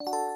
you